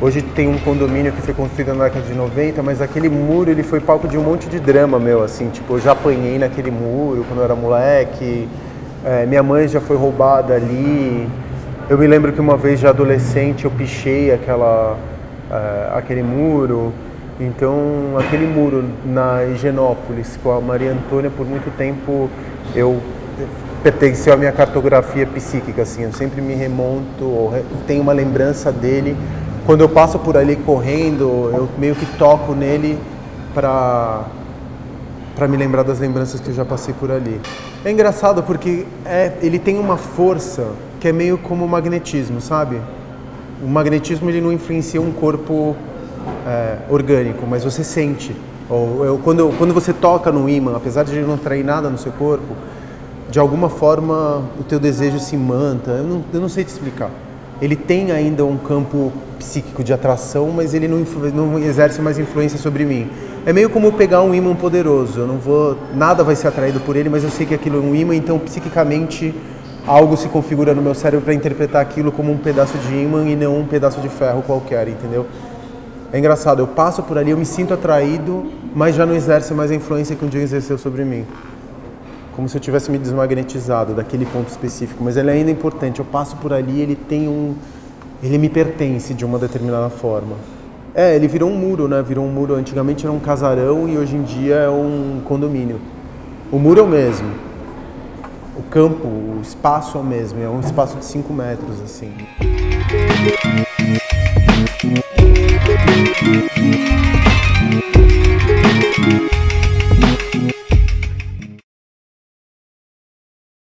Hoje tem um condomínio que foi construído na década de 90, mas aquele muro ele foi palco de um monte de drama meu, assim, tipo, eu já apanhei naquele muro quando eu era moleque, é, minha mãe já foi roubada ali. Eu me lembro que uma vez de adolescente eu pichei aquela, é, aquele muro. Então, aquele muro na Higienópolis com a Maria Antônia, por muito tempo eu pertenceu à minha cartografia psíquica, assim, eu sempre me remonto, tenho uma lembrança dele quando eu passo por ali correndo, eu meio que toco nele para para me lembrar das lembranças que eu já passei por ali. É engraçado porque é, ele tem uma força que é meio como o magnetismo, sabe? O magnetismo ele não influencia um corpo é, orgânico, mas você sente. Ou, eu, quando, quando você toca no ímã, apesar de ele não atrair nada no seu corpo, de alguma forma o teu desejo se manta. Eu não, eu não sei te explicar ele tem ainda um campo psíquico de atração, mas ele não, não, exerce mais influência sobre mim. É meio como pegar um ímã poderoso. Eu não vou, nada vai ser atraído por ele, mas eu sei que aquilo é um ímã, então psiquicamente algo se configura no meu cérebro para interpretar aquilo como um pedaço de ímã e não um pedaço de ferro qualquer, entendeu? É engraçado, eu passo por ali, eu me sinto atraído, mas já não exerce mais a influência que um dia exerceu sobre mim como se eu tivesse me desmagnetizado daquele ponto específico, mas ele ainda é importante. Eu passo por ali, ele tem um, ele me pertence de uma determinada forma. É, ele virou um muro, né? Virou um muro. Antigamente era um casarão e hoje em dia é um condomínio. O muro é o mesmo. O campo, o espaço é o mesmo. É um espaço de 5 metros, assim.